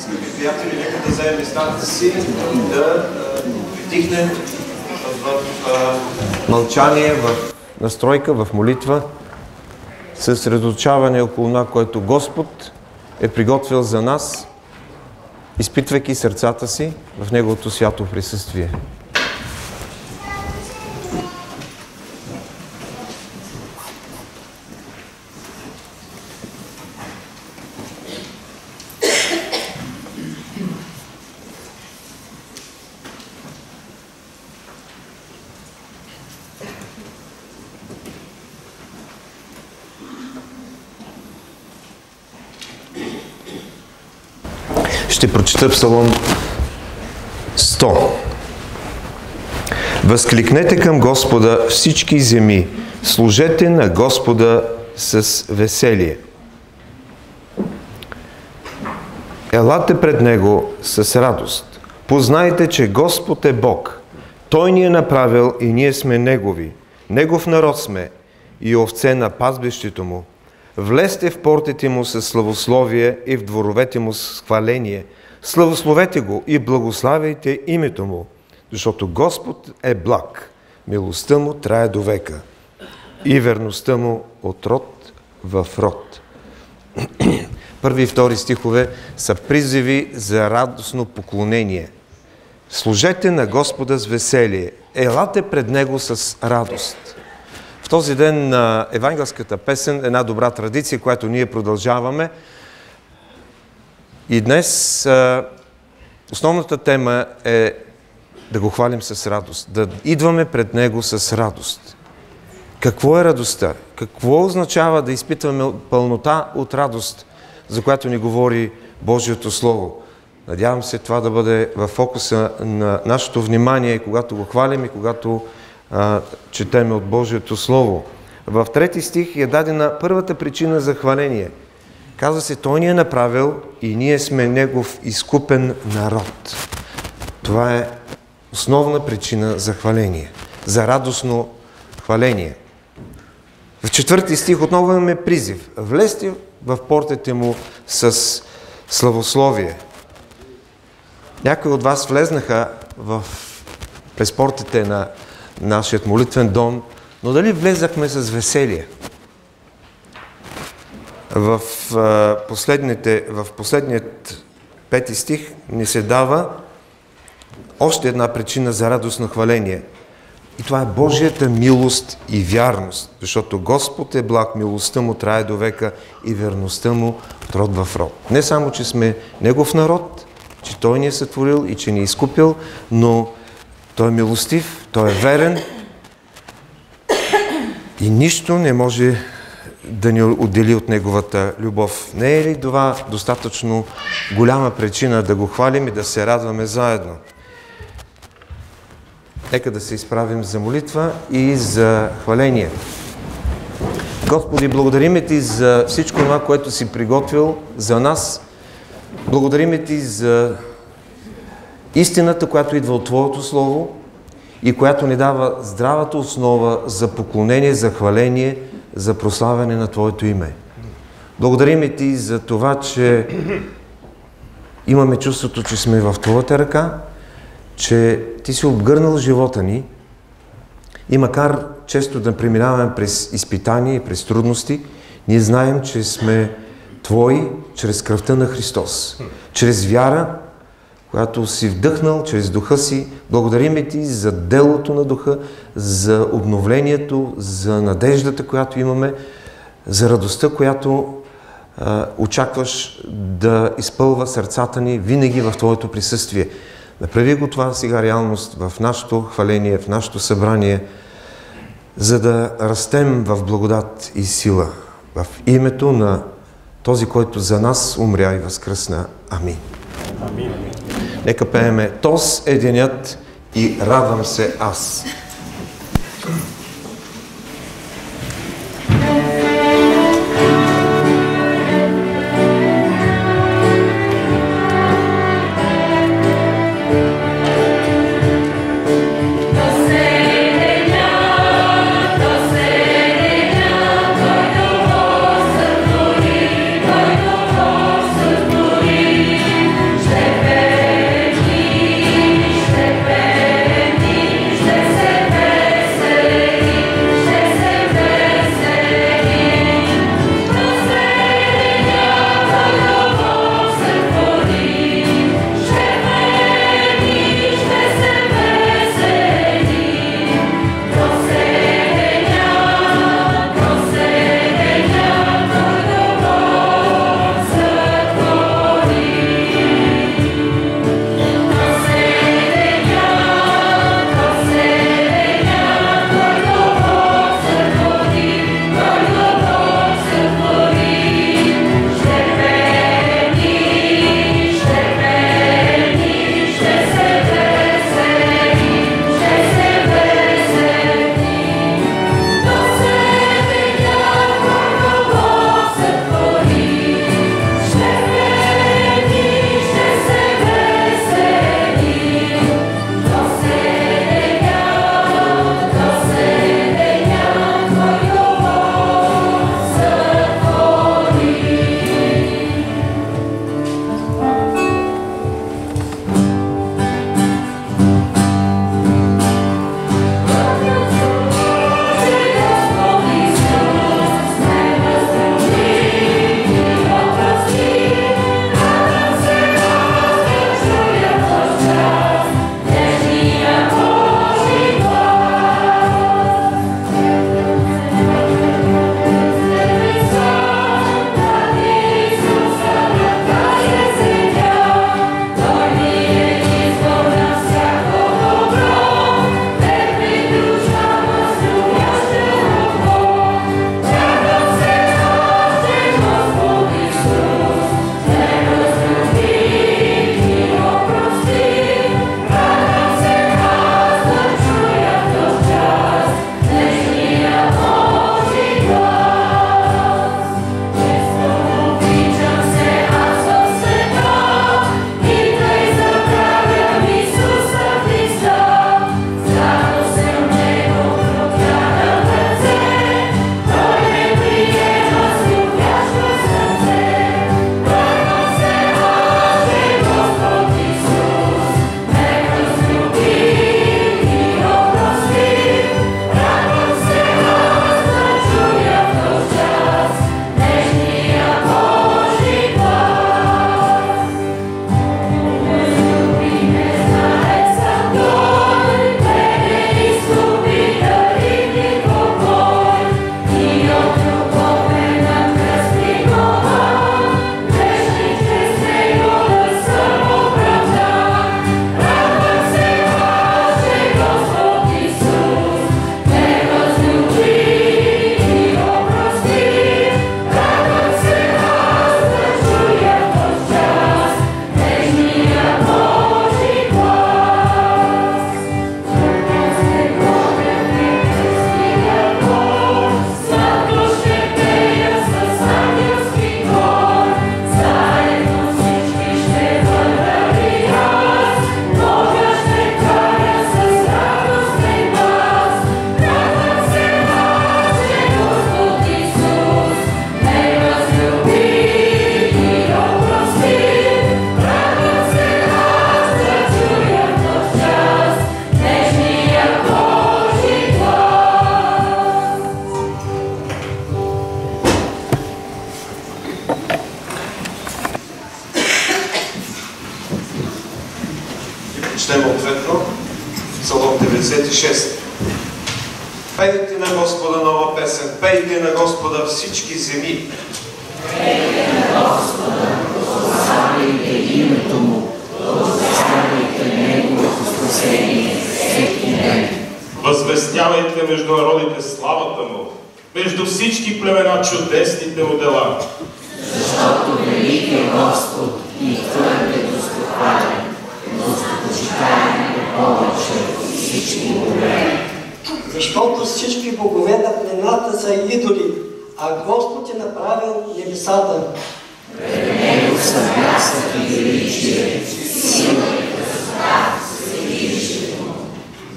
Скъпи приятели, нека да вземем местата си, да притихнем в, в мълчание, в настройка, в молитва, съсредоточаване около това, което Господ е приготвил за нас, изпитвайки сърцата си в Неговото свято присъствие. Прочета Псалом 100. Възкликнете към Господа всички земи, служете на Господа с веселие. Елате пред Него с радост. Познайте, че Господ е Бог. Той ни е направил и ние сме Негови. Негов народ сме и овце на пазбището Му. Влезте в портите му с славословие и в дворовете му с хваление. Славословете го и благославяйте името му, защото Господ е благ. Милостта му трае до века и верността му от род в род. Първи и втори стихове са призиви за радостно поклонение. Служете на Господа с веселие. Елате пред Него с радост. В този ден на евангелската песен, една добра традиция, която ние продължаваме. И днес основната тема е да го хвалим с радост, да идваме пред Него с радост. Какво е радостта? Какво означава да изпитваме пълнота от радост, за която ни говори Божието Слово? Надявам се това да бъде в фокуса на нашето внимание, когато го хвалим и когато а, четеме от Божието Слово. В трети стих е дадена първата причина за хваление. Казва се, Той ни е направил и ние сме Негов изкупен народ. Това е основна причина за хваление, за радостно хваление. В четвърти стих отново имаме призив. Влезте в портите му с славословие. Някои от вас влезнаха в, през портите на нашият молитвен дом, но дали влезахме с веселие? В, последните, в последният пети стих ни се дава още една причина за радостно хваление. И това е Божията милост и вярност, защото Господ е благ, милостта му трае до века и верността му от род в род. Не само, че сме Негов народ, че Той ни е сътворил и че ни е изкупил, но той е милостив, Той е верен и нищо не може да ни отдели от Неговата любов. Не е ли това достатъчно голяма причина да го хвалим и да се радваме заедно? Нека да се изправим за молитва и за хваление. Господи, благодариме Ти за всичко това, което си приготвил за нас. Благодариме Ти за истината, която идва от Твоето Слово и която ни дава здравата основа за поклонение, за хваление, за прославяне на Твоето име. Благодарим Ти за това, че имаме чувството, че сме в Твоята ръка, че Ти си обгърнал живота ни и макар често да преминаваме през изпитания и през трудности, ние знаем, че сме Твои чрез кръвта на Христос. Чрез вяра която си вдъхнал чрез духа си. Благодарим ти за делото на духа, за обновлението, за надеждата, която имаме, за радостта, която а, очакваш да изпълва сърцата ни винаги в Твоето присъствие. Направи го това сега реалност в нашето хваление, в нашето събрание, за да растем в благодат и сила. В името на този, който за нас умря и възкръсна. Амин. Амин. Нека пееме Тос е денят и радвам се аз.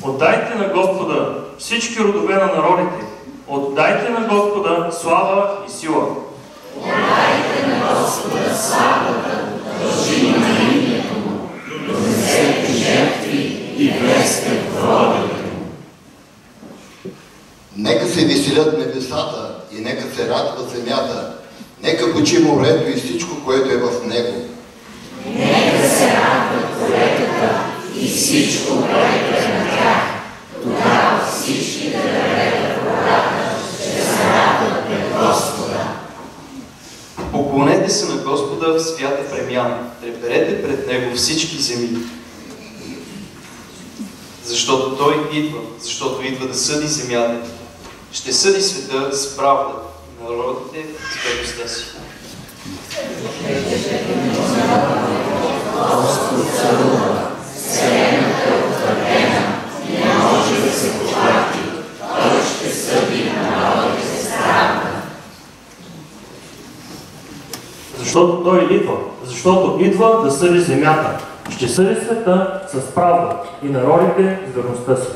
Отдайте на Господа всички родове на народите. Отдайте на Господа слава и сила. Отдайте на Господа славата, дължима на името Му, донесете жертви и водите Му. Нека се веселят небесата и нека се радва земята. Нека почи морето и всичко, което е в него. Нека се радват полетата и всичко, което е на тях. Тогава всички да гледат водата, ще се радват пред Господа. Поклонете се на Господа в свята премяна, треперете пред Него всички земи. Защото Той идва, защото идва да съди земята. Ще съди света с правда, и народите с бедността си. Господ царува, вселената е утвърдена, не може да се поклати. Той ще съди народите с правда. Защото Той идва, защото идва да съди земята. Ще съди света с правда и народите с верността си.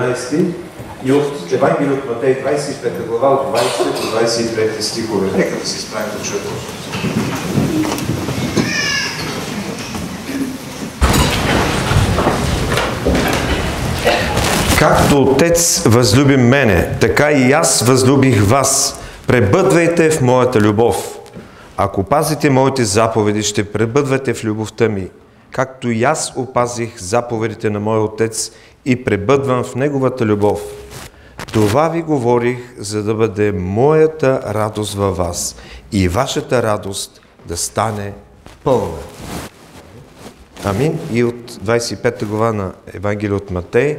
11 и от Евангелие от Матей 25 глава, от 20 до 23 стихове. Нека да се справим да чуем Както Отец възлюби мене, така и аз възлюбих вас. Пребъдвайте в моята любов. Ако пазите моите заповеди, ще пребъдвате в любовта ми, както и аз опазих заповедите на моя Отец и пребъдвам в Неговата любов. Това ви говорих, за да бъде моята радост във вас и вашата радост да стане пълна. Амин. И от 25 глава на Евангелие от Матей,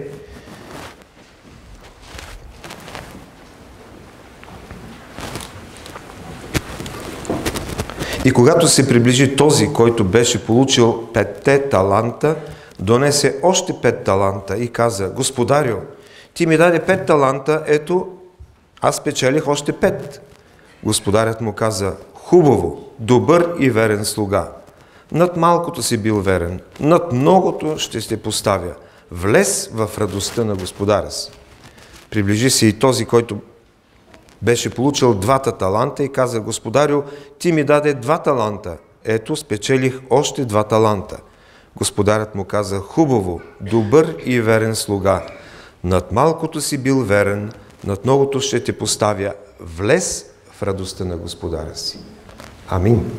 И когато се приближи този, който беше получил петте таланта, донесе още пет таланта и каза, Господарю, ти ми даде пет таланта, ето, аз печелих още пет. Господарят му каза, хубаво, добър и верен слуга. Над малкото си бил верен, над многото ще се поставя. Влез в радостта на Господаря си. Приближи се и този, който беше получил двата таланта и каза, Господарю, ти ми даде два таланта. Ето, спечелих още два таланта. Господарят му каза, хубаво, добър и верен слуга. Над малкото си бил верен, над многото ще те поставя. Влез в радостта на Господаря си. Амин.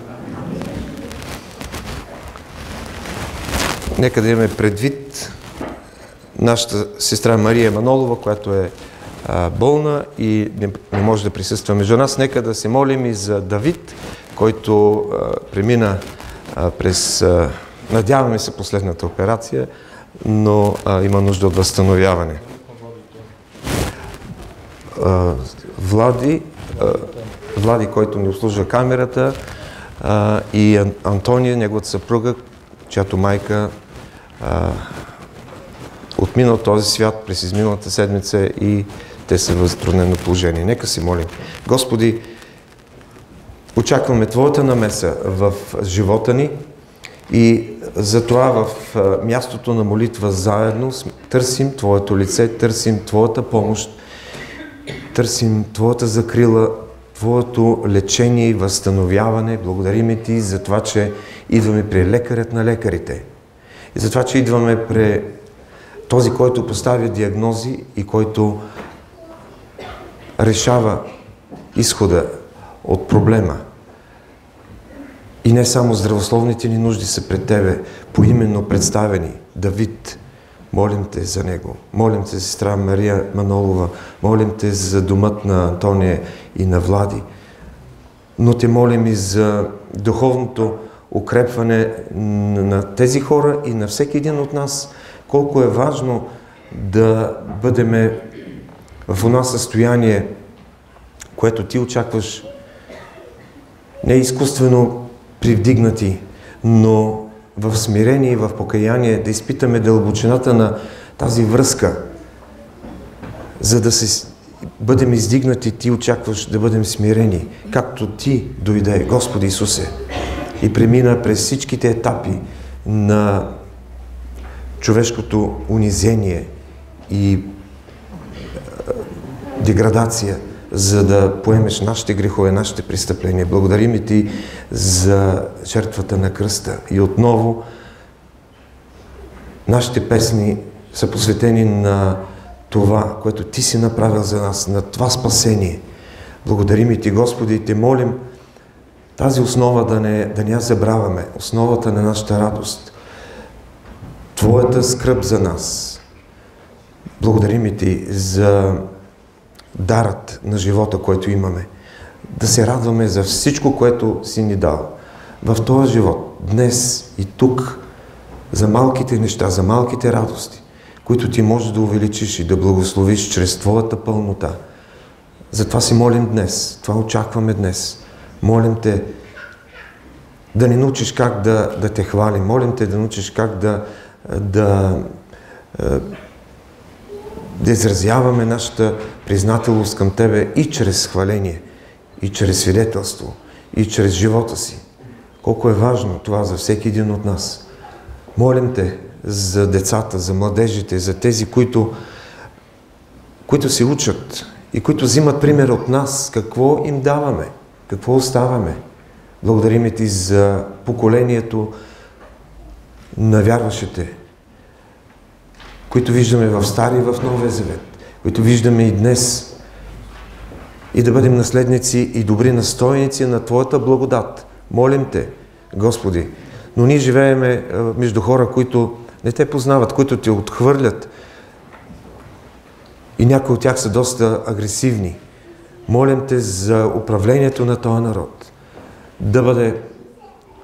Нека да имаме предвид нашата сестра Мария Манолова, която е болна и не, не може да присъства между нас. Нека да се молим и за Давид, който а, премина а, през, а, надяваме се, последната операция, но а, има нужда от възстановяване. А, Влади, а, Влади, който ни обслужва камерата, а, и Антония, неговата съпруга, чиято майка а, отмина от този свят през изминалата седмица и те са в затруднено положение. Нека си молим. Господи, очакваме Твоята намеса в живота ни и затова в мястото на молитва заедно търсим Твоето лице, търсим Твоята помощ, търсим Твоята закрила, Твоето лечение и възстановяване. Благодариме Ти за това, че идваме при лекарят на лекарите. И за това, че идваме при този, който поставя диагнози и който решава изхода от проблема. И не само здравословните ни нужди са пред Тебе, поименно представени. Давид, молим Те за него. Молим Те сестра Мария Манолова. Молим Те за домът на Антония и на Влади. Но Те молим и за духовното укрепване на тези хора и на всеки един от нас. Колко е важно да бъдеме в едно състояние, което ти очакваш, не изкуствено привдигнати, но в смирение и в покаяние да изпитаме дълбочината на тази връзка, за да се бъдем издигнати, ти очакваш да бъдем смирени, както ти дойде, Господи Исусе, и премина през всичките етапи на човешкото унизение и деградация, за да поемеш нашите грехове, нашите престъпления. Благодарим ти за жертвата на кръста. И отново нашите песни са посветени на това, което ти си направил за нас, на това спасение. Благодарим и ти, Господи, и те молим тази основа да не, да не я забравяме, основата на нашата радост, Твоята скръп за нас. Благодарим и ти за дарът на живота, който имаме. Да се радваме за всичко, което си ни дал. В този живот, днес и тук, за малките неща, за малките радости, които ти можеш да увеличиш и да благословиш чрез Твоята пълнота. Затова си молим днес. Това очакваме днес. Молим те да ни научиш как да, да те хвалим. Молим те да научиш как да, да да изразяваме нашата признателност към Тебе и чрез хваление, и чрез свидетелство, и чрез живота си. колко е важно това за всеки един от нас. Молим те за децата, за младежите, за тези, които, които се учат и които взимат пример от нас. Какво им даваме? Какво оставаме? Благодарим ти за поколението на вярващите, които виждаме в Стари и в Новия Завет, които виждаме и днес, и да бъдем наследници и добри настойници на Твоята благодат. Молим Те, Господи, но ние живееме между хора, които не те познават, които те отхвърлят и някои от тях са доста агресивни. Молим Те за управлението на този народ. Да бъде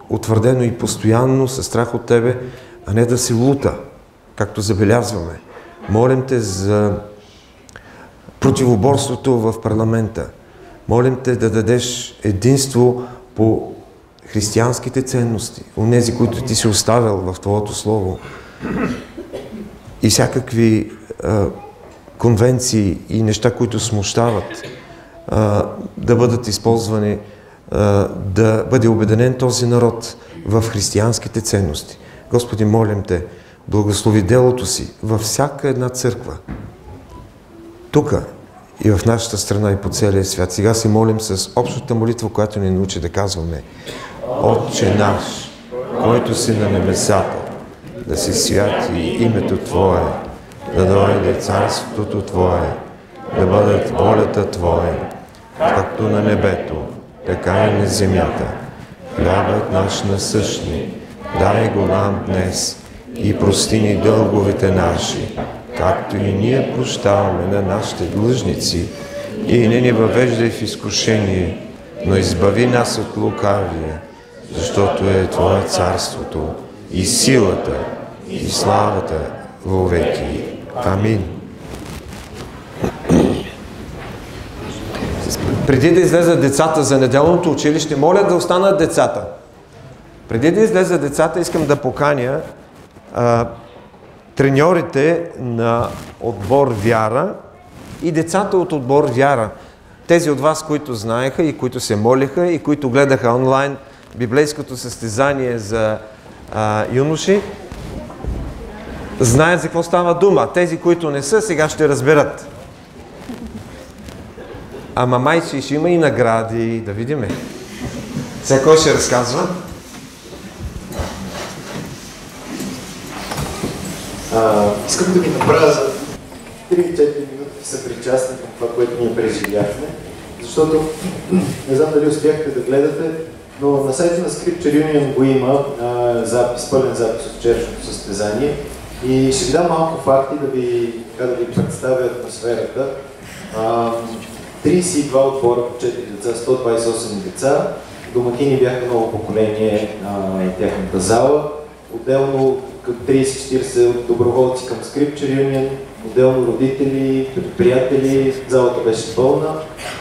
утвърдено и постоянно със страх от Тебе, а не да се лута, както забелязваме. Молим Те за противоборството в парламента. Молим Те да дадеш единство по християнските ценности, онези, които Ти си оставил в Твоето Слово и всякакви а, конвенции и неща, които смущават, а, да бъдат използвани, а, да бъде обединен този народ в християнските ценности. Господи, молим Те, благослови делото си във всяка една църква, тук и в нашата страна и по целия свят. Сега се молим с общата молитва, която ни научи да казваме Отче наш, който си на небесата, да се святи името Твое, да дойде царството Твое, да бъдат волята Твоя, както на небето, така и на земята. Хлябът наш насъщни, дай го нам днес и прости ни дълговете наши, както и ние прощаваме на нашите длъжници, и не ни въвеждай в изкушение, но избави нас от лукавия, защото е Твое царството и силата и славата веки. Амин. Преди да излезат децата за неделното училище, моля да останат децата. Преди да излезат децата, искам да поканя треньорите на отбор Вяра и децата от отбор Вяра. Тези от вас, които знаеха и които се молиха и които гледаха онлайн библейското състезание за а, юноши, знаят за какво става дума. Тези, които не са, сега ще разберат. Ама май ще има и награди, да видиме. Сега кой ще разказва? А, искам да ви направя за 3-4 минути съпричастни към това, което ние преживяхме, защото не знам дали успяхте да гледате, но на сайта на Scripture Union го има а, запис, пълен запис от вчерашното състезание. И ще ви дам малко факти да ви, да ви представя атмосферата. А, 32 отбора по 4 деца, 128 деца, домакини бяха ново поколение на тяхната зала, отделно 30-40 доброволци към Scripture Union, отделно родители, приятели, залата беше пълна.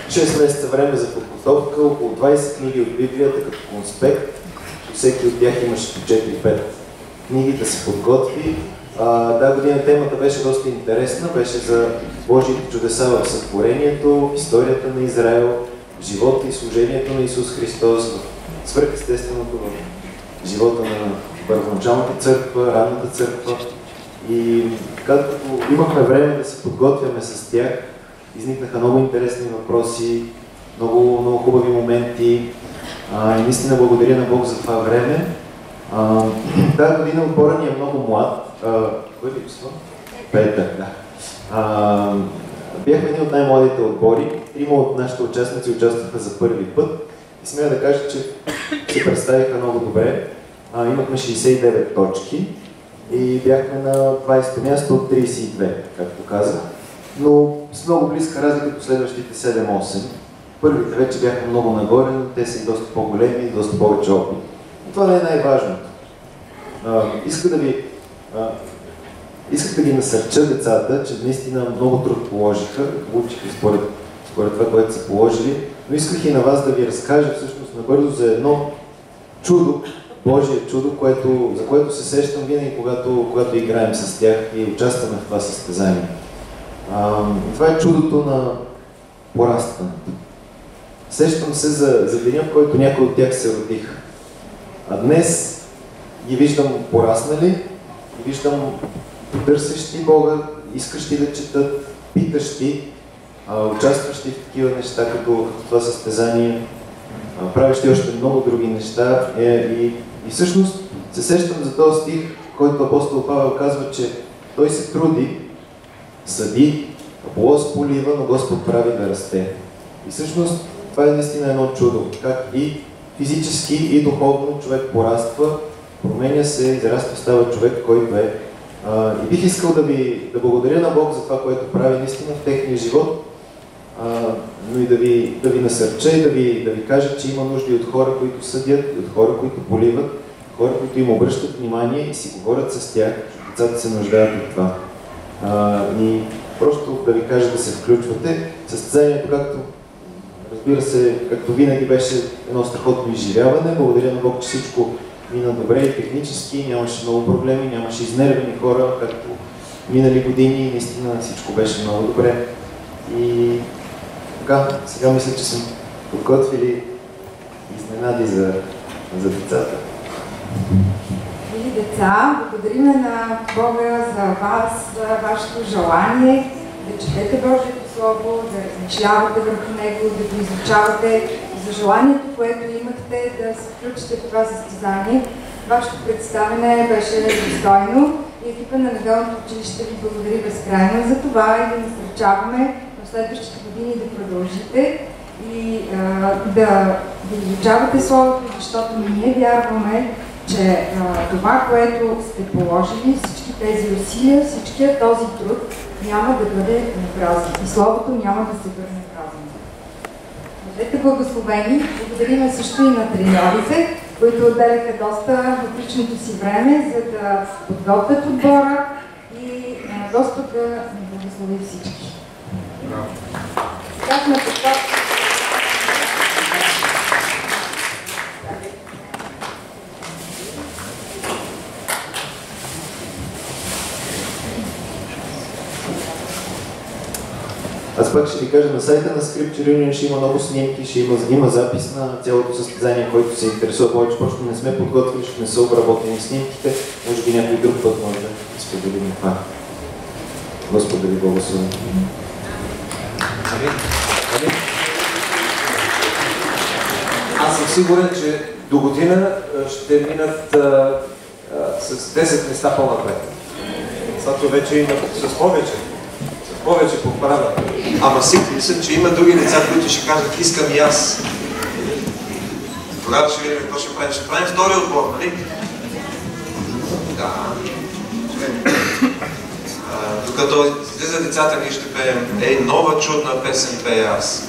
6 месеца време за подготовка, около 20 книги от Библията като конспект. Всеки от тях имаше по 4-5 книги да се подготви. да, година темата беше доста интересна, беше за Божиите чудеса в сътворението, историята на Израел, живота и служението на Исус Христос, свърхестественото в живота на първоначалната църква, ранната църква. И като имахме време да се подготвяме с тях, изникнаха много интересни въпроси, много, много хубави моменти. А, и наистина благодаря на Бог за това време. Тази година отбора ни е много млад. А, кой ли това? Петър, да. А, бяхме един от най-младите отбори. Трима от нашите участници участваха за първи път. И смея да кажа, че се представиха много добре а, имахме 69 точки и бяхме на 20-то място от 32, както казах. Но с много близка разлика до следващите 7-8. Първите вече бяха много нагоре, но те са и доста по-големи и доста повече опит. Но това не е най-важното. Иска да ви а, исках да ги насърча децата, че наистина много труд положиха, получиха според, според това, което са положили, но исках и на вас да ви разкажа всъщност набързо за едно чудо, Божие чудо, което, за което се сещам винаги, когато, когато играем с тях и участваме в това състезание. А, това е чудото на порастването. Сещам се за, за деня, в който някои от тях се родиха. А днес ги виждам пораснали, ги виждам търсещи Бога, искащи да четат, питащи, а, участващи в такива неща, като това състезание, правещи още много други неща. Е, и, и всъщност се сещам за този стих, който апостол Павел казва, че той се труди, съди, Аполос полива, но Господ прави да расте. И всъщност това е наистина едно чудо, как и физически, и духовно човек пораства, променя се, израства, става човек, който е. И бих искал да ви да благодаря на Бог за това, което прави наистина в техния живот, но и да ви, да ви насърча и да ви, да ви кажа, че има нужди от хора, които съдят, от хора, които поливат, хора, които им обръщат внимание и си говорят с тях, децата се нуждаят от това. А, и просто да ви кажа да се включвате. Състезанието, както разбира се, както винаги беше едно страхотно изживяване. Благодаря на Бог, че всичко мина добре и технически, нямаше много проблеми, нямаше изнервени хора, както минали години, наистина всичко беше много добре. И така, сега мисля, че съм подготвили изненади за, за децата. Мили деца, благодариме на Бога за вас, за вашето желание да четете Божието Слово, да размишлявате върху него, да го изучавате, за желанието, което имахте да се включите в това състезание. Вашето представене беше достойно и екипа на неделното училище ви благодари безкрайно за това и ви насърчаваме в следващите години да продължите и а, да, да Словото, защото ние вярваме, че а, това, което сте положили, всички тези усилия, всичкият този труд няма да бъде напразен и Словото няма да се върне празно. Бъдете благословени. Благодарим също и на треньорите, които отделяха доста личното си време, за да подготвят отбора и а, Господ да ни благослови всички. Аз пак ще ви кажа, на сайта на Scripture Union ще има много снимки, ще има, има запис на цялото състезание, който се интересува повече, просто не сме подготвили, ще не са обработени снимките, може би някой друг път може да споделим това. Господ да ви благослови. Амин. Амин. Аз съм сигурен, че до година ще минат а, а, с 10 места по-напред. Защото вече има с повече. С повече поправа. Ама сигурен съм, че има други деца, които ще кажат, искам и аз. Тогава ще видим какво ще правим. Ще правим втори отбор, нали? Да. Докато излизат децата, ние ще пеем Ей, нова чудна песен пея аз.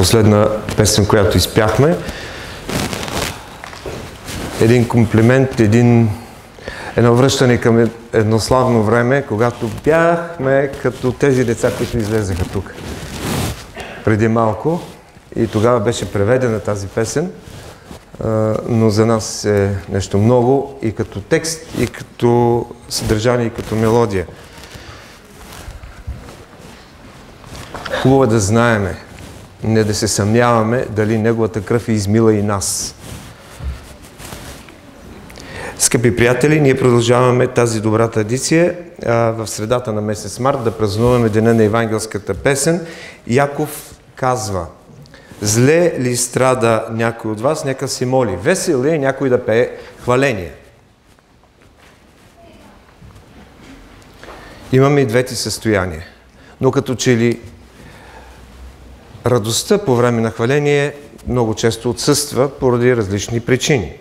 Последна песен, която изпяхме. Един комплимент, един, едно връщане към едно славно време, когато бяхме като тези деца, които излезаха тук преди малко. И тогава беше преведена тази песен, но за нас е нещо много и като текст, и като съдържание, и като мелодия. Хубаво е да знаеме, не да се съмняваме дали Неговата кръв е измила и нас. Скъпи приятели, ние продължаваме тази добра традиция а, в средата на месец март да празнуваме Деня на евангелската песен. Яков казва, зле ли страда някой от вас, нека се моли. Весел ли е някой да пее хваление? Имаме и двете състояния. Но като че ли радостта по време на хваление много често отсъства поради различни причини.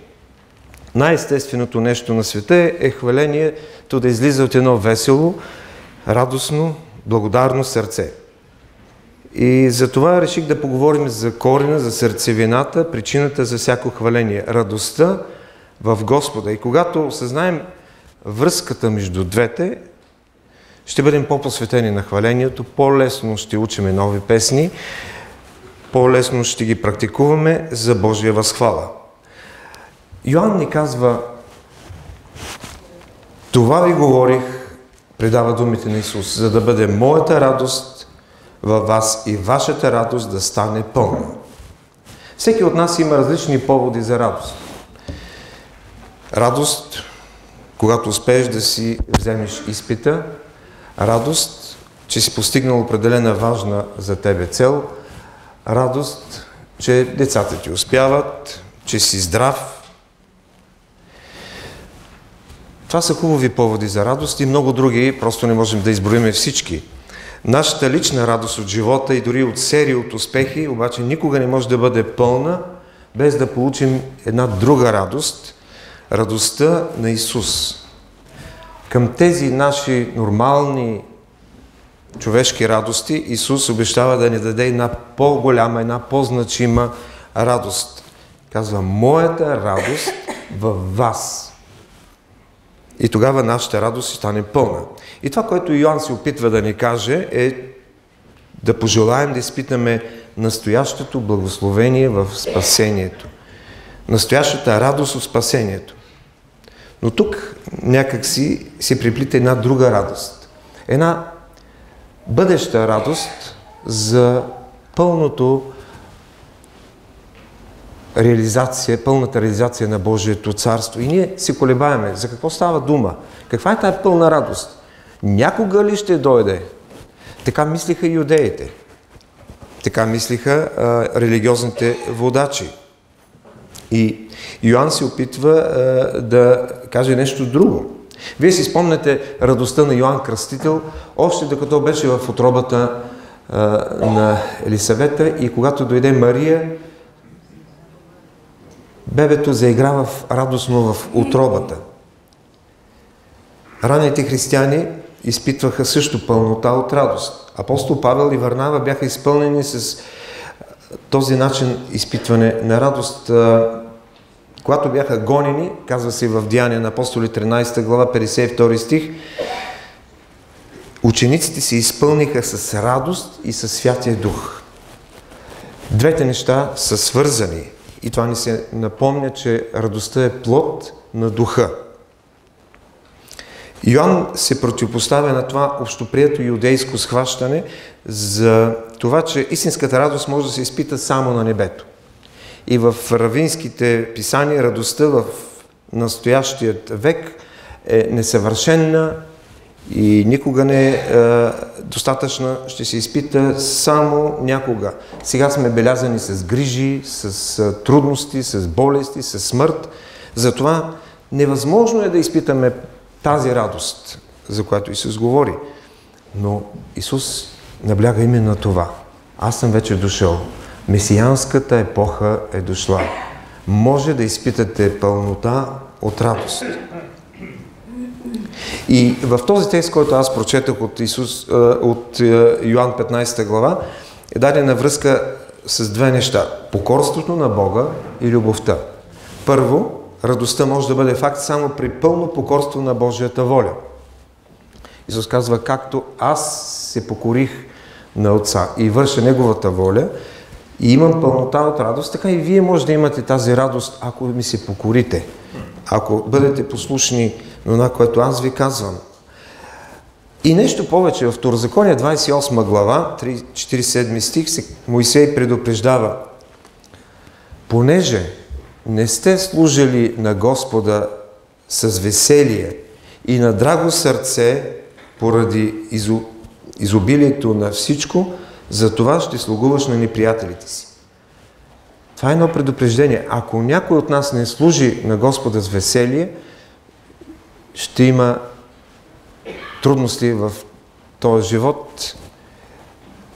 Най-естественото нещо на света е хвалението да излиза от едно весело, радостно, благодарно сърце. И за това реших да поговорим за корена, за сърцевината, причината за всяко хваление. Радостта в Господа. И когато осъзнаем връзката между двете, ще бъдем по-посветени на хвалението, по-лесно ще учиме нови песни, по-лесно ще ги практикуваме за Божия възхвала. Йоанн ни казва, това ви говорих, предава думите на Исус, за да бъде моята радост във вас и вашата радост да стане пълна. Всеки от нас има различни поводи за радост. Радост, когато успееш да си вземеш изпита, радост, че си постигнал определена важна за тебе цел, радост, че децата ти успяват, че си здрав. Това са хубави поводи за радост и много други, просто не можем да изброиме всички. Нашата лична радост от живота и дори от серия от успехи, обаче никога не може да бъде пълна, без да получим една друга радост, радостта на Исус. Към тези наши нормални човешки радости, Исус обещава да ни даде една по-голяма, една по-значима радост. Казва, моята радост във вас. И тогава нашата радост ще стане пълна. И това, което Йоанн се опитва да ни каже, е да пожелаем да изпитаме настоящото благословение в спасението. Настоящата радост от спасението. Но тук някак си се приплита една друга радост. Една бъдеща радост за пълното реализация, пълната реализация на Божието царство. И ние се колебаеме. За какво става дума? Каква е тая пълна радост? Някога ли ще дойде? Така мислиха юдеите. Така мислиха а, религиозните водачи. И Йоанн се опитва а, да каже нещо друго. Вие си спомняте радостта на Йоанн Кръстител, още докато беше в отробата а, на Елисавета и когато дойде Мария, бебето заиграва радостно в отробата. Ранните християни изпитваха също пълнота от радост. Апостол Павел и Варнава бяха изпълнени с този начин изпитване на радост. Когато бяха гонени, казва се в Деяния на апостоли 13 глава 52 стих, учениците се изпълниха с радост и със Святия Дух. Двете неща са свързани и това ни се напомня, че радостта е плод на духа. Йоанн се противопоставя на това общоприето иудейско схващане за това, че истинската радост може да се изпита само на небето. И в равинските писания радостта в настоящият век е несъвършенна и никога не е, е достатъчна, ще се изпита само някога. Сега сме белязани с грижи, с е, трудности, с болести, с смърт. Затова невъзможно е да изпитаме тази радост, за която Исус говори. Но Исус набляга именно на това. Аз съм вече дошъл. Месиянската епоха е дошла. Може да изпитате пълнота от радост. И в този текст, който аз прочетах от, Исус, от Йоан 15 глава, е дадена връзка с две неща. Покорството на Бога и любовта. Първо, радостта може да бъде факт само при пълно покорство на Божията воля. Исус казва, както аз се покорих на Отца и върша Неговата воля и имам пълнота от радост, така и вие може да имате тази радост, ако ми се покорите. Ако бъдете послушни на това, което аз ви казвам. И нещо повече, в Второзаконие 28 глава, 47 стих, Моисей предупреждава, понеже не сте служили на Господа с веселие и на драго сърце поради изо, изобилието на всичко, за това ще слугуваш на неприятелите си. Това е едно предупреждение. Ако някой от нас не служи на Господа с веселие, ще има трудности в този живот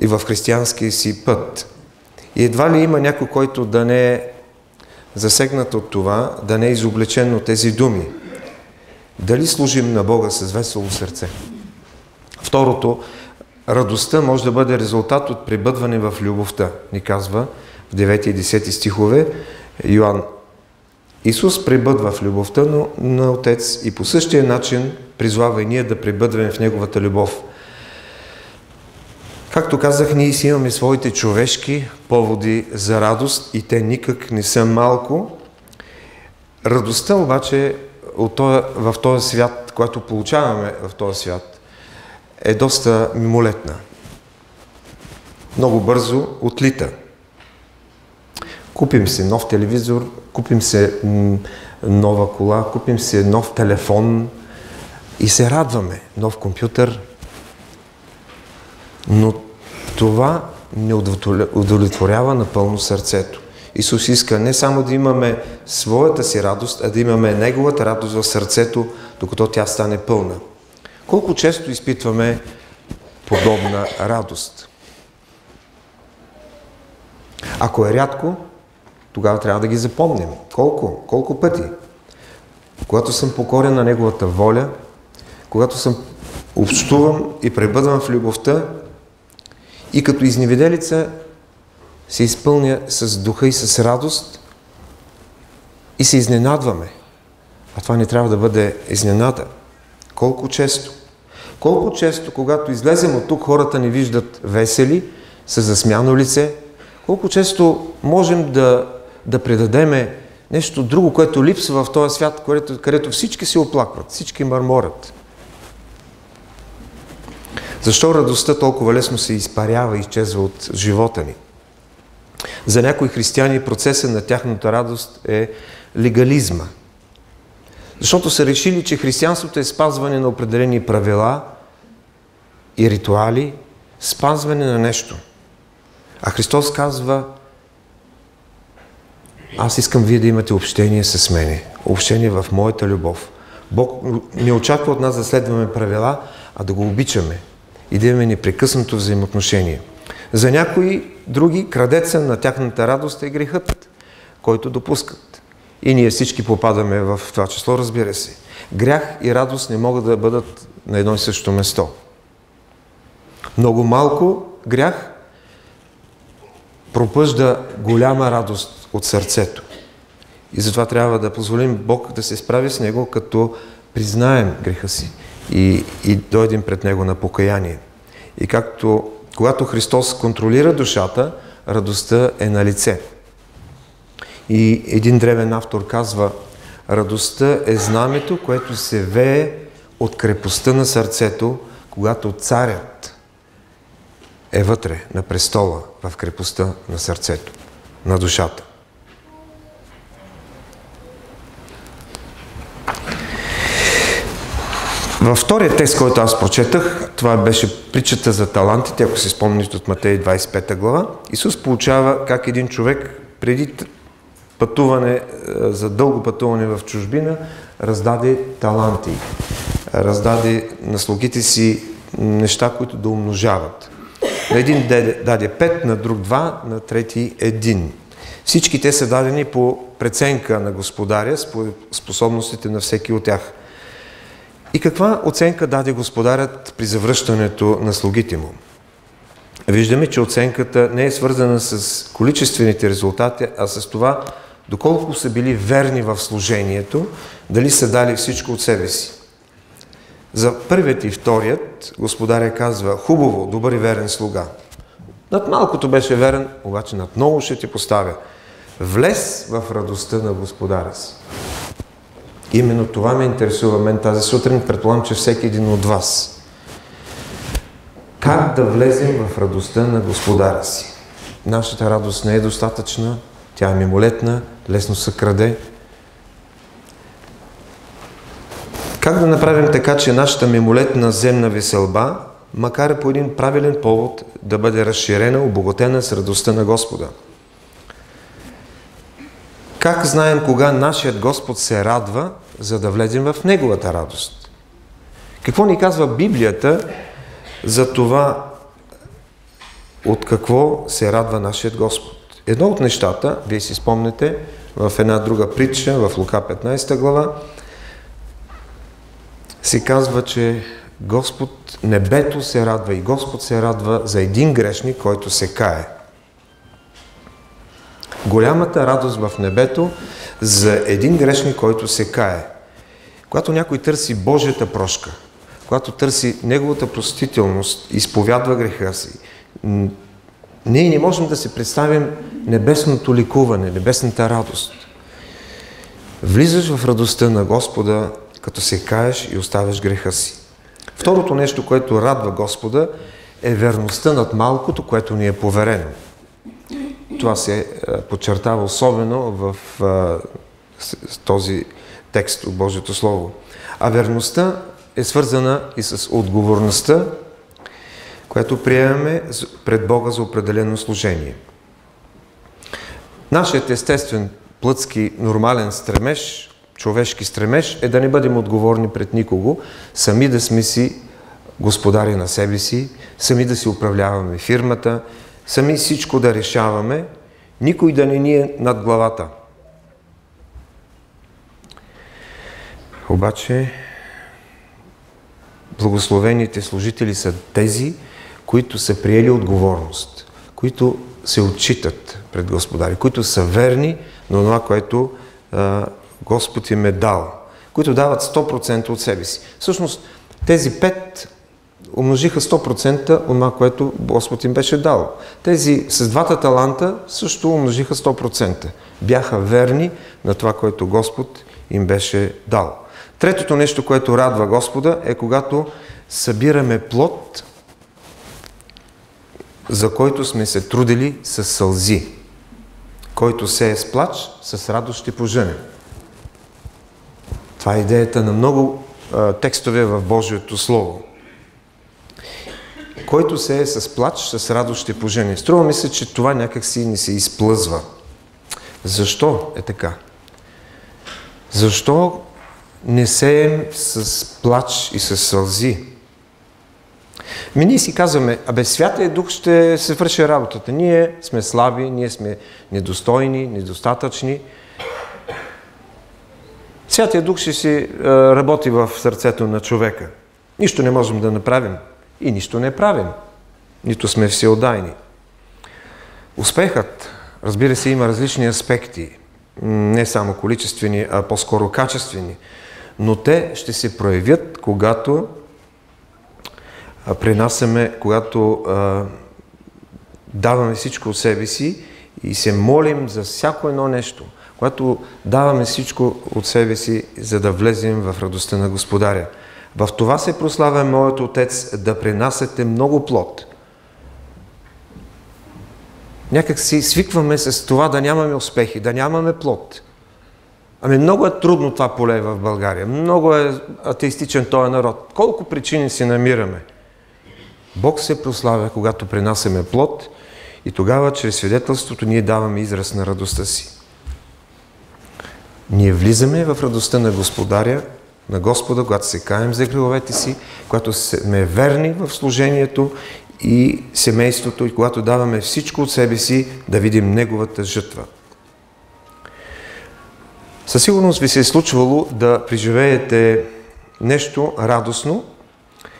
и в християнския си път. И едва ли има някой, който да не е засегнат от това, да не е изоблечен от тези думи. Дали служим на Бога с весело сърце? Второто, радостта може да бъде резултат от прибъдване в любовта, ни казва в 9 и 10 стихове Йоанн. Исус прибъдва в любовта но, на Отец и по същия начин призвава и ние да прибъдваме в Неговата любов. Както казах, ние си имаме своите човешки поводи за радост и те никак не са малко. Радостта обаче в този свят, който получаваме в този свят, е доста мимолетна. Много бързо отлита. Купим се нов телевизор, купим се нова кола, купим се нов телефон и се радваме. Нов компютър. Но това не удовлетворява напълно сърцето. Исус иска не само да имаме своята си радост, а да имаме Неговата радост в сърцето, докато тя стане пълна. Колко често изпитваме подобна радост? Ако е рядко, тогава трябва да ги запомним. Колко? Колко пъти? Когато съм покорен на Неговата воля, когато съм общувам и пребъдвам в любовта и като изневиделица се изпълня с духа и с радост и се изненадваме. А това не трябва да бъде изненада. Колко често? Колко често, когато излезем от тук, хората ни виждат весели, с засмяно лице, колко често можем да, да предадеме нещо друго, което липсва в този свят, където, където всички се оплакват, всички мърморят. Защо радостта толкова лесно се изпарява и изчезва от живота ни? За някои християни процесът на тяхната радост е легализма. Защото са решили, че християнството е спазване на определени правила и ритуали, спазване на нещо. А Христос казва, аз искам вие да имате общение с мене, общение в моята любов. Бог не очаква от нас да следваме правила, а да го обичаме и да имаме непрекъснато взаимоотношение. За някои други крадеца на тяхната радост е грехът, който допускат. И ние всички попадаме в това число, разбира се. Грях и радост не могат да бъдат на едно и също место. Много малко грях пропъжда голяма радост от сърцето. И затова трябва да позволим Бог да се справи с него, като признаем греха си и, и дойдем пред него на покаяние. И както когато Христос контролира душата, радостта е на лице. И един древен автор казва, радостта е знамето, което се вее от крепостта на сърцето, когато царят е вътре на престола в крепостта на сърцето, на душата. Във втория текст, който аз прочетах, това беше притчата за талантите, ако се спомните от Матей 25 глава, Исус получава как един човек преди пътуване, е, за дълго пътуване в чужбина, раздаде таланти. Раздаде на слугите си неща, които да умножават. На един даде пет, на друг два, на трети един. Всички те са дадени по преценка на господаря, по способностите на всеки от тях. И каква оценка даде господарят при завръщането на слугите му? виждаме, че оценката не е свързана с количествените резултати, а с това доколко са били верни в служението, дали са дали всичко от себе си. За първият и вторият господаря казва хубаво, добър и верен слуга. Над малкото беше верен, обаче над много ще ти поставя. Влез в радостта на господаря си. Именно това ме интересува мен тази сутрин, предполагам, че всеки един от вас. Как да влезем в радостта на господаря си? Нашата радост не е достатъчна, тя е мимолетна, лесно се краде. Как да направим така, че нашата мимолетна земна веселба, макар и по един правилен повод, да бъде разширена, обогатена с радостта на Господа? Как знаем кога нашият Господ се радва, за да влезем в Неговата радост? Какво ни казва Библията за това от какво се радва нашият Господ? Едно от нещата, вие си спомнете, в една друга притча, в Лука 15 глава, се казва, че Господ, небето се радва и Господ се радва за един грешник, който се кае. Голямата радост в небето за един грешник, който се кае. Когато някой търси Божията прошка, когато търси Неговата простителност, изповядва греха си, ние не можем да се представим небесното ликуване, небесната радост. Влизаш в радостта на Господа, като се каеш и оставяш греха си. Второто нещо, което радва Господа, е верността над малкото, което ни е поверено. Това се е, подчертава особено в този текст от Божието Слово. А верността е свързана и с отговорността, която приемаме пред Бога за определено служение. Нашият естествен плътски нормален стремеж, човешки стремеж е да не бъдем отговорни пред никого, сами да сме си господари на себе си, сами да си управляваме фирмата, сами всичко да решаваме, никой да не ни е над главата. Обаче, благословените служители са тези, които са приели отговорност, които се отчитат пред Господари, които са верни на това, което а, Господ им е дал, които дават 100% от себе си. Всъщност, тези пет умножиха 100% от това, което Господ им беше дал. Тези с двата таланта също умножиха 100%. Бяха верни на това, което Господ им беше дал. Третото нещо, което радва Господа е когато събираме плод, за който сме се трудили с сълзи. Който се е с плач, с радост ще пожене. Това е идеята на много а, текстове в Божието Слово. Който се е с плач, с радост ще пожене. Струва ми се, че това някак си не се изплъзва. Защо е така? Защо не сеем с плач и с сълзи? Ми ние си казваме, абе Святия Дух ще се върши работата. Ние сме слаби, ние сме недостойни, недостатъчни. Святия Дух ще си работи в сърцето на човека. Нищо не можем да направим и нищо не правим. Нито сме всеодайни. Успехът, разбира се, има различни аспекти. Не само количествени, а по-скоро качествени. Но те ще се проявят, когато пренасяме, когато а, даваме всичко от себе си и се молим за всяко едно нещо, когато даваме всичко от себе си, за да влезем в радостта на Господаря. В това се прославя моят Отец да пренасяте много плод. Някак си свикваме с това да нямаме успехи, да нямаме плод. Ами много е трудно това поле в България. Много е атеистичен този народ. Колко причини си намираме – Бог се прославя, когато принасяме плод и тогава, чрез свидетелството, ние даваме израз на радостта си. Ние влизаме в радостта на Господаря, на Господа, когато се каем за греховете си, когато сме верни в служението и семейството и когато даваме всичко от себе си да видим Неговата жътва. Със сигурност ви се е случвало да преживеете нещо радостно,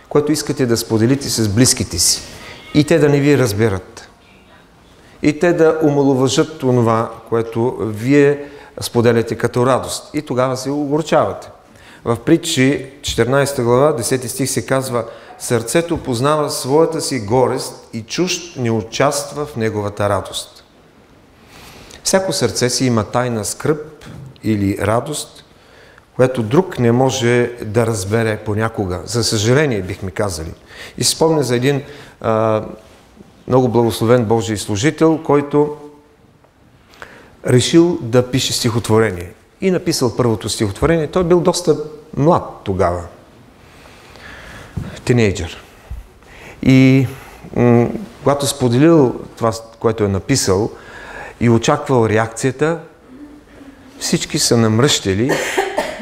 което искате да споделите с близките си. и те да не ви разберат. И те да омалуважат това, което вие споделяте като радост. И тогава се огорчавате. В притчи 14 глава, 10 стих се казва Сърцето познава своята си горест и чужд не участва в неговата радост. Всяко сърце си има тайна скръп или радост, която друг не може да разбере понякога. За съжаление, бихме казали. И спомня за един а, много благословен Божий служител, който решил да пише стихотворение. И написал първото стихотворение. Той бил доста млад тогава. Тинейджър. И когато споделил това, което е написал и очаквал реакцията, всички са намръщели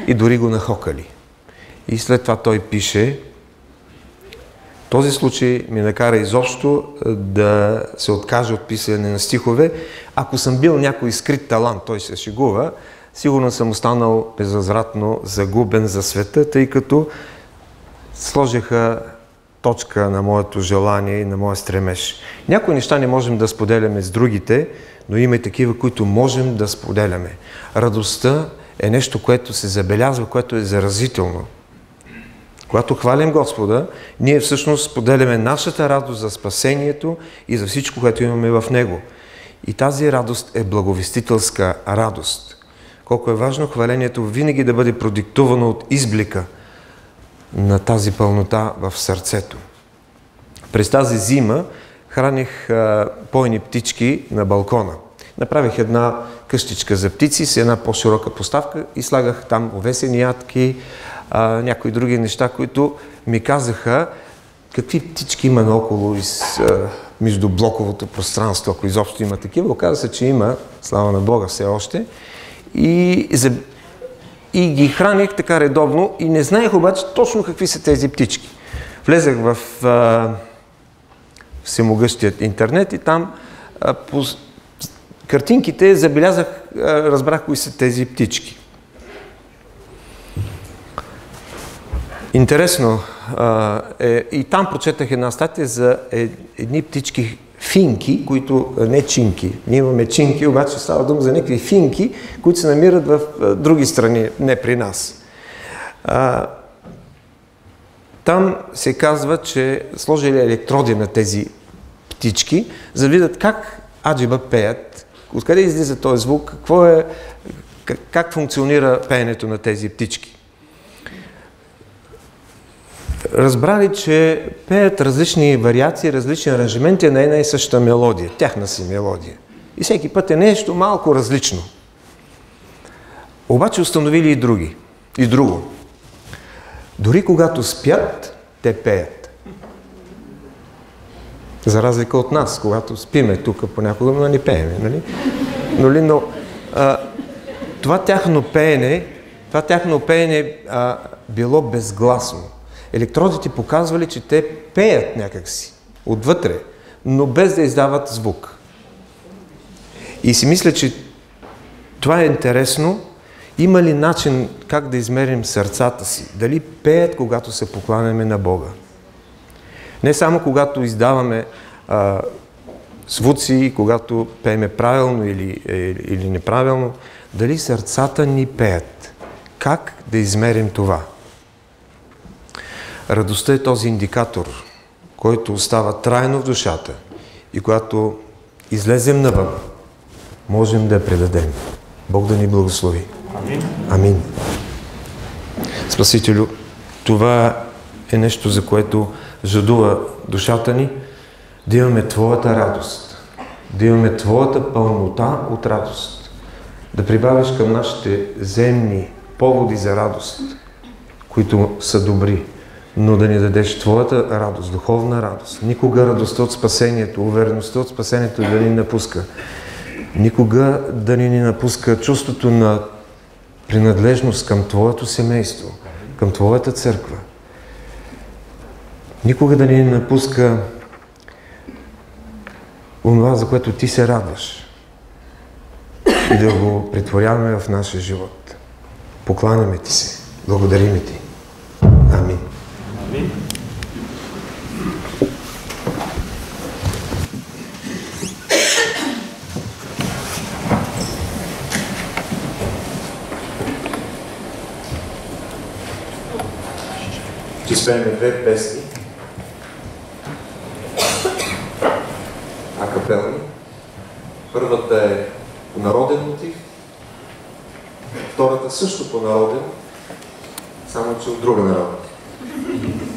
и дори го нахокали. И след това той пише, този случай ми накара изобщо да се откаже от писане на стихове. Ако съм бил някой скрит талант, той се шегува, сигурно съм останал безвъзвратно загубен за света, тъй като сложиха точка на моето желание и на моя стремеж. Някои неща не можем да споделяме с другите, но има и такива, които можем да споделяме. Радостта е нещо, което се забелязва, което е заразително. Когато хвалим Господа, ние всъщност споделяме нашата радост за спасението и за всичко, което имаме в Него. И тази радост е благовестителска радост. Колко е важно хвалението винаги да бъде продиктувано от изблика на тази пълнота в сърцето. През тази зима храних пойни птички на балкона. Направих една къщичка за птици с една по-широка поставка и слагах там овесени ядки, а, някои други неща, които ми казаха какви птички има наоколо из, а, между блоковото пространство, ако изобщо има такива. Оказа се, че има, слава на Бога все още. И, и ги храних така редовно и не знаех обаче точно какви са тези птички. Влезах в а, всемогъщият интернет и там а, по картинките забелязах, а, разбрах кои са тези птички. Интересно е, и там прочетах една статия за е, едни птички финки, които не чинки. Ние имаме чинки, обаче става дума за някакви финки, които се намират в други страни, не при нас. А, там се казва, че сложили електроди на тези птички, за да видят как аджиба пеят, откъде излиза този звук, какво е, как, как функционира пеенето на тези птички разбрали, че пеят различни вариации, различни аранжименти на една и съща мелодия, тяхна си мелодия. И всеки път е нещо малко различно. Обаче установили и други. И друго. Дори когато спят, те пеят. За разлика от нас, когато спиме тук понякога, но не пееме. Нали? Но, но а, това тяхно пеене, това тяхно пеене а, било безгласно. Електродите показвали, че те пеят някакси отвътре, но без да издават звук. И си мисля, че това е интересно. Има ли начин как да измерим сърцата си? Дали пеят, когато се покланяме на Бога? Не само когато издаваме а, звуци, когато пееме правилно или, е, или неправилно, дали сърцата ни пеят? Как да измерим това? Радостта е този индикатор, който остава трайно в душата и когато излезем навън, можем да я предадем. Бог да ни благослови. Амин. Амин. Спасителю, това е нещо, за което жадува душата ни, да имаме Твоята радост, да имаме Твоята пълнота от радост, да прибавиш към нашите земни поводи за радост, които са добри, но да ни дадеш Твоята радост, духовна радост. Никога радостта от спасението, увереността от спасението да ни напуска. Никога да ни не напуска чувството на принадлежност към Твоето семейство, към Твоята църква. Никога да ни напуска онова, за което Ти се радваш и да го претворяваме в нашия живот. Покланяме Ти се. Благодариме Ти. Амин. Амин. Ще спеем две песни. Акапелни. Първата е по народен мотив, втората също по народен, само че от друга народа. Thank you.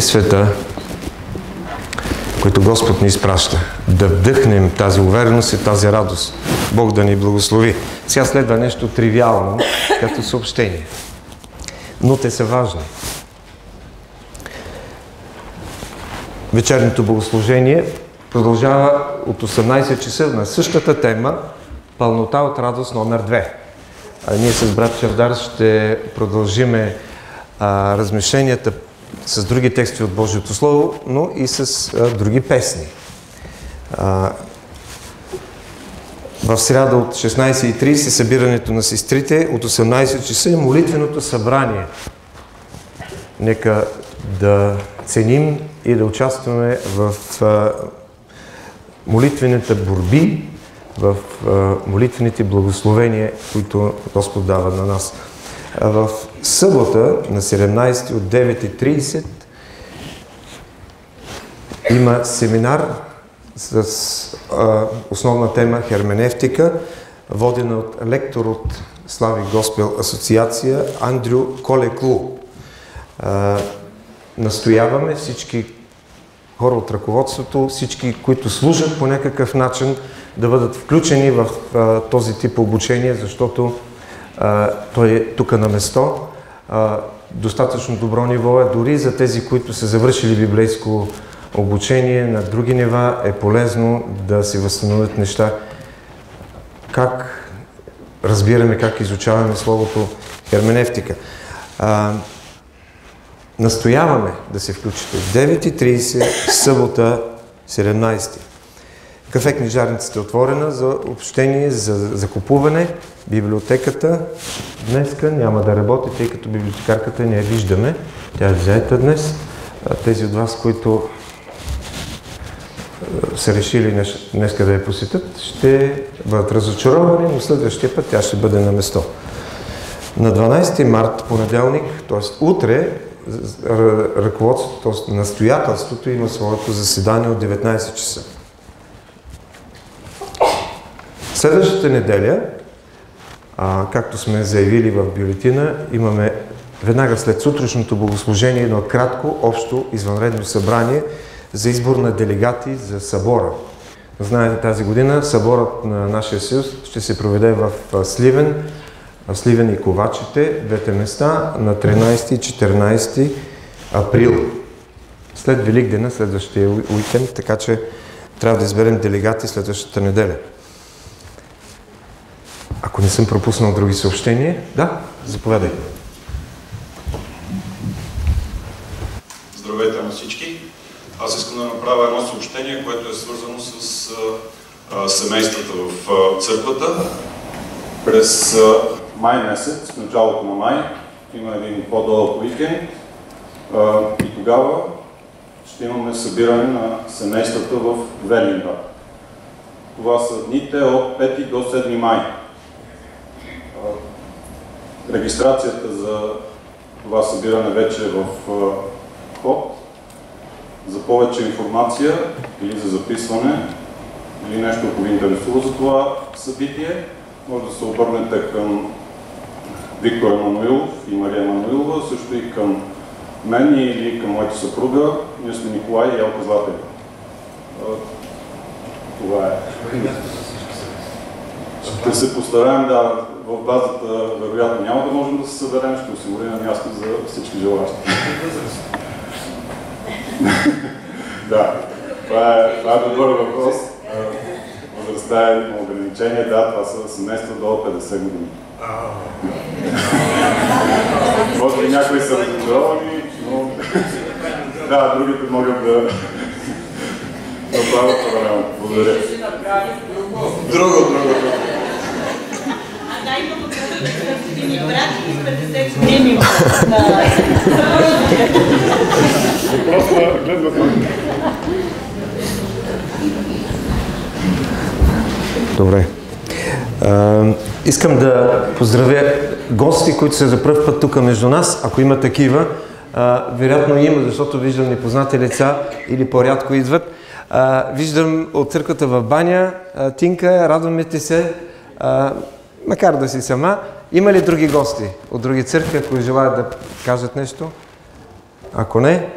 В света, които Господ ни изпраща. Да вдъхнем тази увереност и тази радост. Бог да ни благослови. Сега следва нещо тривиално, като съобщение. Но те са важни. Вечерното богослужение продължава от 18 часа на същата тема Пълнота от радост номер 2. А ние с брат Чавдар ще продължиме а, размишленията с други текстове от Божието Слово, но и с а, други песни. А, в среда от 16.30 събирането на сестрите, от 18 часа е молитвеното събрание. Нека да ценим и да участваме в а, молитвените борби, в а, молитвените благословения, които Господ дава на нас. В събота на 17 от 9.30 има семинар с а, основна тема херменевтика, водена от лектор от Слави Госпел Асоциация Андрю Колеклу. А, настояваме всички хора от ръководството, всички, които служат по някакъв начин, да бъдат включени в а, този тип обучение, защото той е тук на место. А, достатъчно добро ниво е, дори за тези, които са завършили библейско обучение на други нива, е полезно да се възстановят неща. Как разбираме, как изучаваме словото херменевтика. А, настояваме да се включите в 9.30, събота 17. Кафе книжарницата е отворена за общение, за закупуване. Библиотеката днеска няма да работи, тъй като библиотекарката не я виждаме. Тя е заета днес. Тези от вас, които са решили днеска да я посетят, ще бъдат разочаровани, но следващия път тя ще бъде на место. На 12 март, понеделник, т.е. утре, ръководството, т.е. настоятелството има своето заседание от 19 часа. Следващата неделя, а, както сме заявили в бюлетина, имаме веднага след сутрешното богослужение едно кратко, общо, извънредно събрание за избор на делегати за събора. Знаете, тази година съборът на нашия съюз ще се проведе в Сливен, Сливен и Ковачите, двете места, на 13 и 14 април. След Великдена, следващия уикенд, така че трябва да изберем делегати следващата неделя. Ако не съм пропуснал други съобщения, да, заповядай. Здравейте на всички. Аз искам да направя едно съобщение, което е свързано с а, семействата в а, църквата. През а, май месец, началото на май, има един по-дълъг уикенд а, и тогава ще имаме събиране на семействата в Велинград. Това са дните от 5 до 7 май. Регистрацията за това събиране вече е в ход. За повече информация или за записване или нещо, ако ви интересува за това събитие, може да се обърнете към Виктор Емануилов и Мария Емануилова, също и към мен или към моята съпруга. Ние сме Николай и Елка Златева. Това е. Ще се постараем, да, в базата вероятно няма да можем да се съберем, ще осигурим място за всички желащи. да, това е, това е добър въпрос. Възрастта е на ограничение, да, това са семейства до 50 години. Може би някои са разочаровани, но да, другите могат да направят паралелно. Благодаря. Друго, друго, друго. Ни прати и 50 години. Въпрос на гледна точка. Добре. А, искам да поздравя гости, които са за първ път тук между нас. Ако има такива, а, вероятно има, защото виждам непознати лица или по-рядко идват. А, виждам от църквата в Баня, Тинка, радваме ти се, макар да си сама. Има ли други гости от други църкви, ако желаят да кажат нещо? Ако не,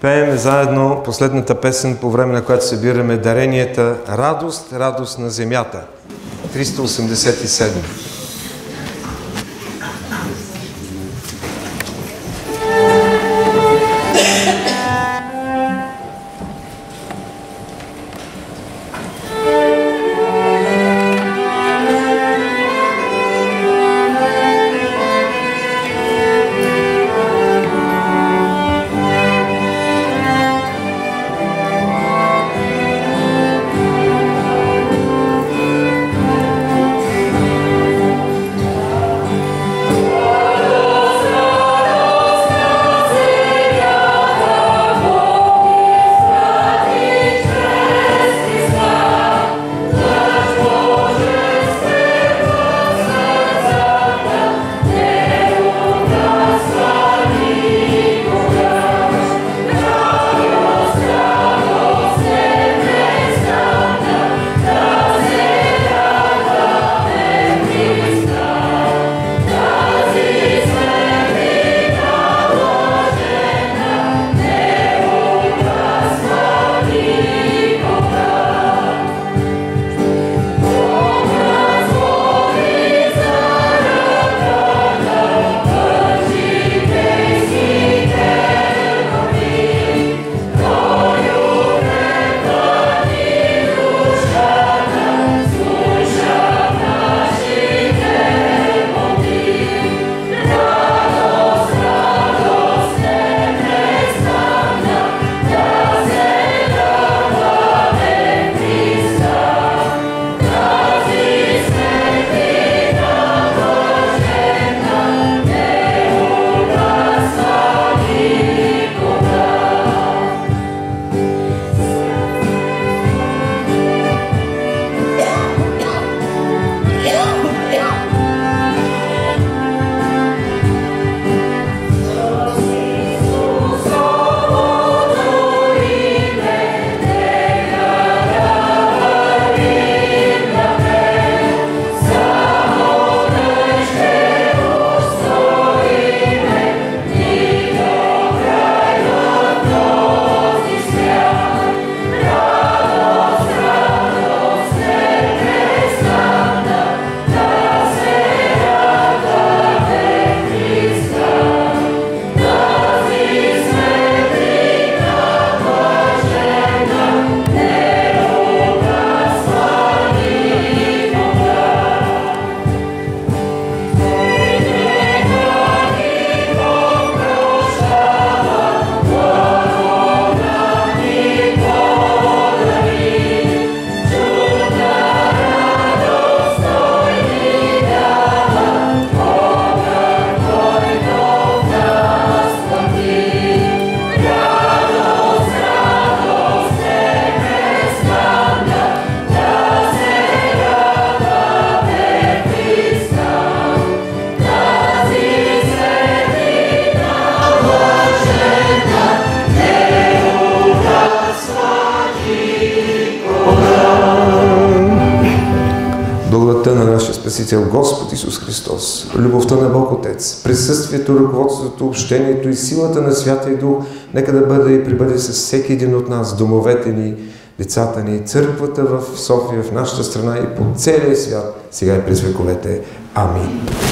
пеем заедно последната песен по време на която събираме даренията Радост, радост на земята. 387. Ръководството, общението и силата на Святия Дух, нека да бъде и прибъде с всеки един от нас, домовете ни, децата ни, църквата в София, в нашата страна и по целия свят, сега и през вековете. Амин.